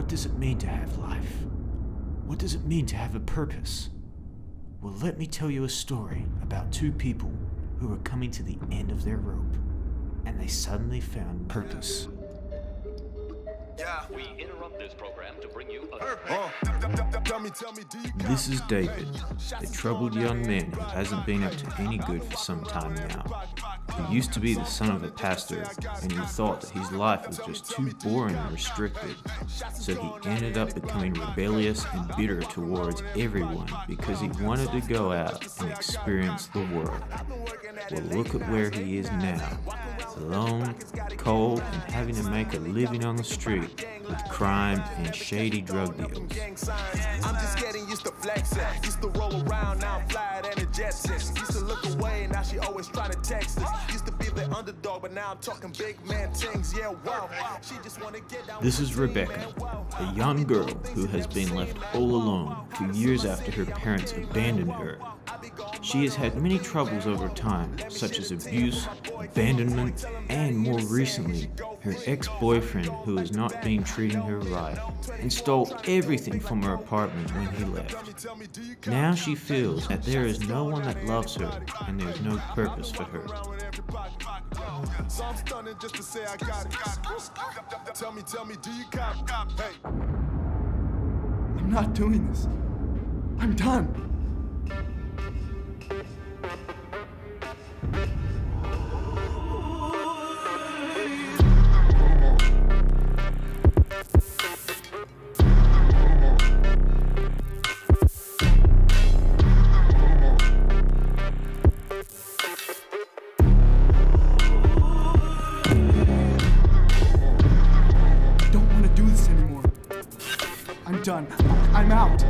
What does it mean to have life? What does it mean to have a purpose? Well, let me tell you a story about two people who were coming to the end of their rope and they suddenly found purpose. Yeah. We interrupt this program to bring you a oh. tell me, tell me, do you This is David, a troubled young man who hasn't been up to any good for some time now. He used to be the son of a pastor, and he thought that his life was just too boring and restricted. So he ended up becoming rebellious and bitter towards everyone because he wanted to go out and experience the world. Well, look at where he is now alone, cold, and having to make a living on the street with crime and shady drug deals. Underdog, but now I'm talking big man things. Yeah, wow. She just wanna get down. This is Rebecca, a young girl who has been left all alone for years after her parents abandoned her. She has had many troubles over time, such as abuse, abandonment, and more recently, her ex boyfriend who has not been treating her right and stole everything from her apartment when he left. Now she feels that there is no one that loves her and there is no purpose for her. So I'm stunning just to say I got it. Tell me, tell me, do you cop? Hey. I'm not doing this. I'm done. I'm done. I'm out.